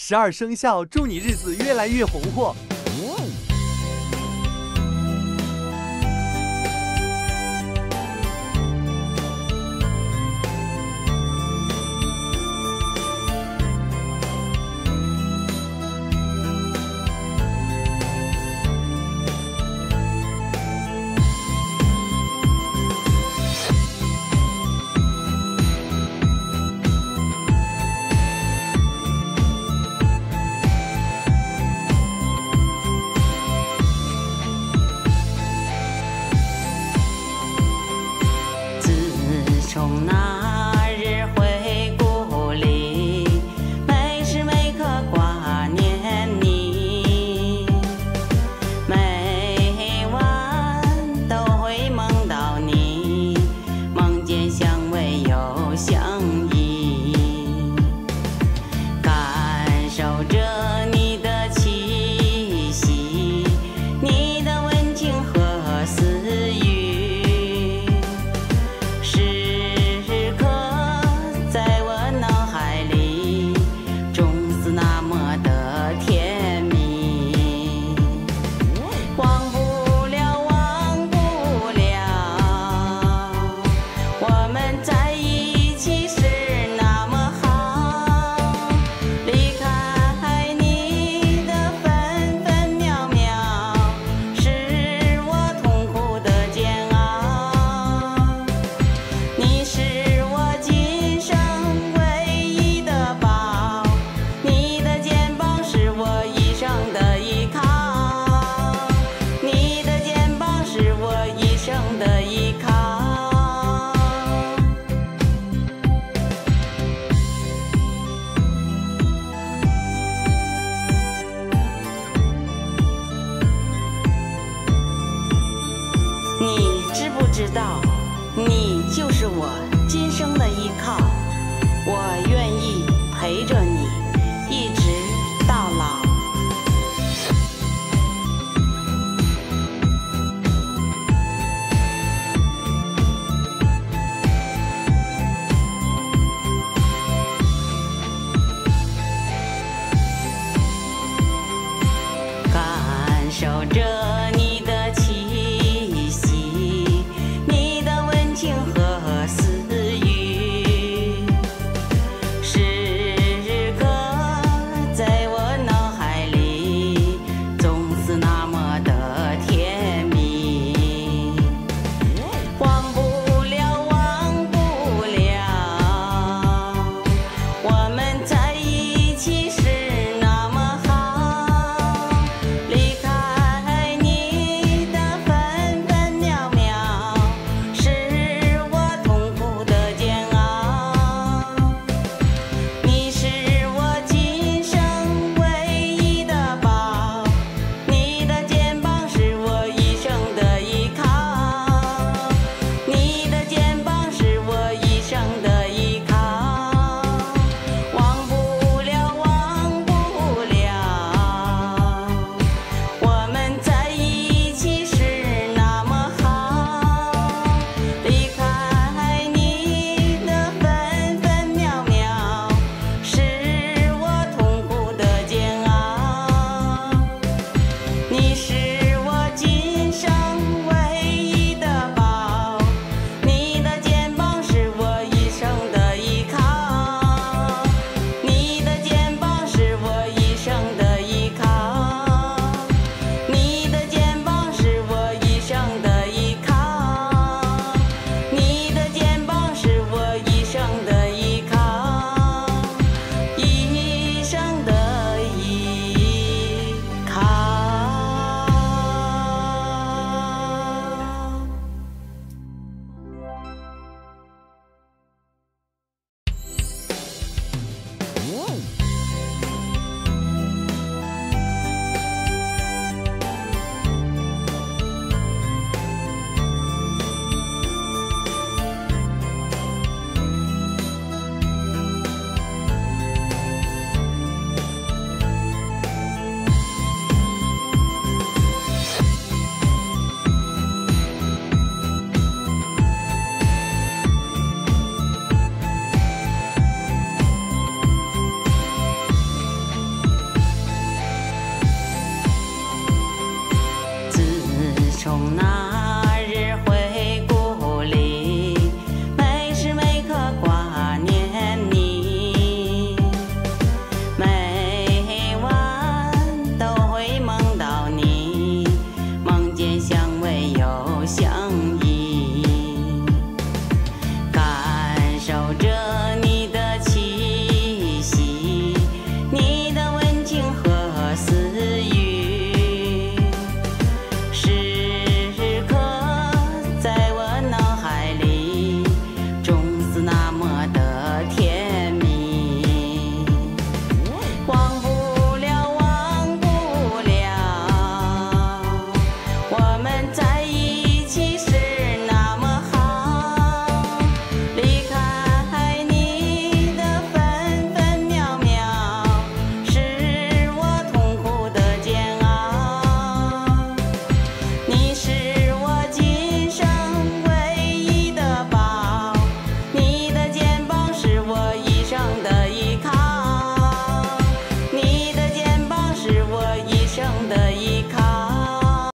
十二生肖祝你日子越来越红火。long night. 知道，你就是我今生的。